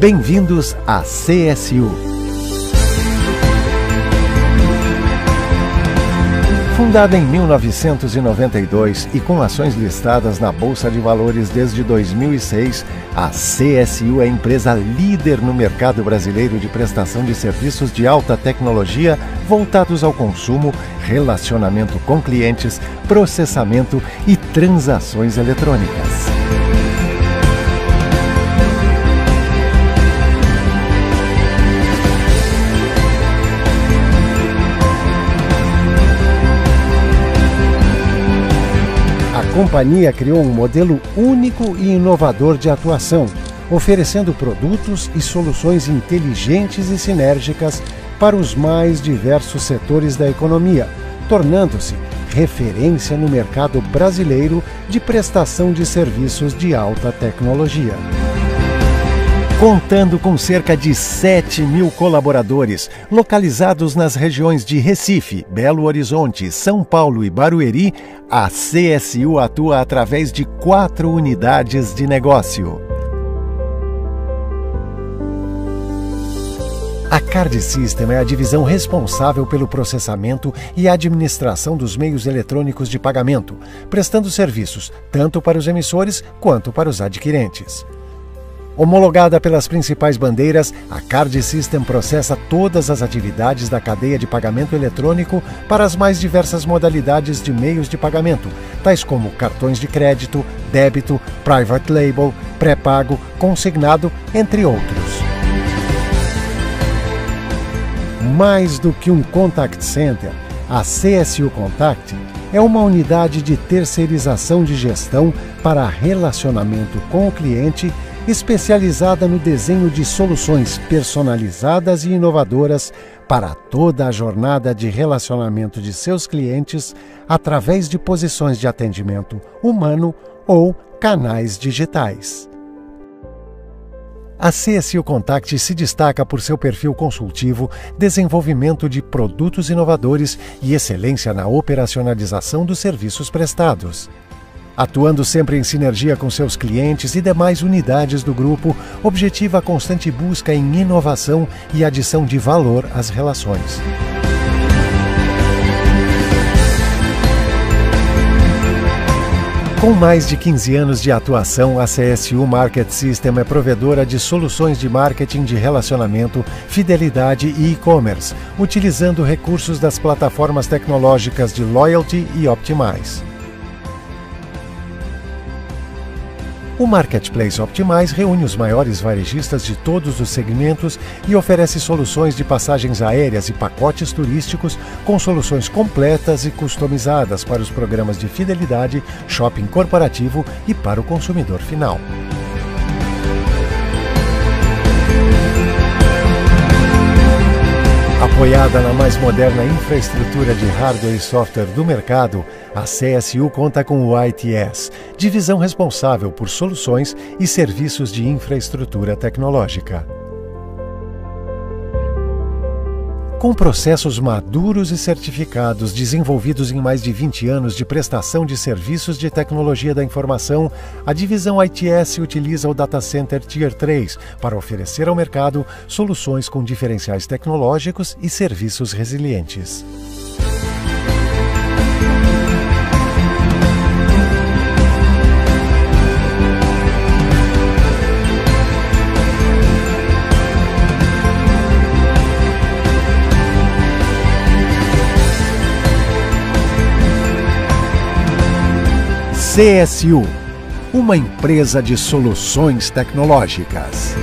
Bem-vindos à CSU. Fundada em 1992 e com ações listadas na Bolsa de Valores desde 2006, a CSU é a empresa líder no mercado brasileiro de prestação de serviços de alta tecnologia voltados ao consumo, relacionamento com clientes, processamento e transações eletrônicas. Companhia criou um modelo único e inovador de atuação, oferecendo produtos e soluções inteligentes e sinérgicas para os mais diversos setores da economia, tornando-se referência no mercado brasileiro de prestação de serviços de alta tecnologia contando com cerca de 7 mil colaboradores, localizados nas regiões de Recife, Belo Horizonte, São Paulo e Barueri, a CSU atua através de quatro unidades de negócio. A Card System é a divisão responsável pelo processamento e administração dos meios eletrônicos de pagamento, prestando serviços tanto para os emissores quanto para os adquirentes. Homologada pelas principais bandeiras, a Card System processa todas as atividades da cadeia de pagamento eletrônico para as mais diversas modalidades de meios de pagamento, tais como cartões de crédito, débito, private label, pré-pago, consignado, entre outros. Mais do que um contact center, a CSU Contact é uma unidade de terceirização de gestão para relacionamento com o cliente especializada no desenho de soluções personalizadas e inovadoras para toda a jornada de relacionamento de seus clientes através de posições de atendimento humano ou canais digitais. A CSU Contact se destaca por seu perfil consultivo, desenvolvimento de produtos inovadores e excelência na operacionalização dos serviços prestados. Atuando sempre em sinergia com seus clientes e demais unidades do grupo, objetiva a constante busca em inovação e adição de valor às relações. Com mais de 15 anos de atuação, a CSU Market System é provedora de soluções de marketing de relacionamento, fidelidade e e-commerce, utilizando recursos das plataformas tecnológicas de Loyalty e Optimize. O Marketplace Optimize reúne os maiores varejistas de todos os segmentos e oferece soluções de passagens aéreas e pacotes turísticos com soluções completas e customizadas para os programas de fidelidade, shopping corporativo e para o consumidor final. Apoiada na mais moderna infraestrutura de hardware e software do mercado, a CSU conta com o ITS, divisão responsável por soluções e serviços de infraestrutura tecnológica. Com processos maduros e certificados desenvolvidos em mais de 20 anos de prestação de serviços de tecnologia da informação, a divisão ITS utiliza o Data Center Tier 3 para oferecer ao mercado soluções com diferenciais tecnológicos e serviços resilientes. CSU, uma empresa de soluções tecnológicas.